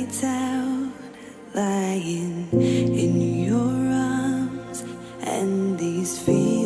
lights out lying in your arms, and these feelings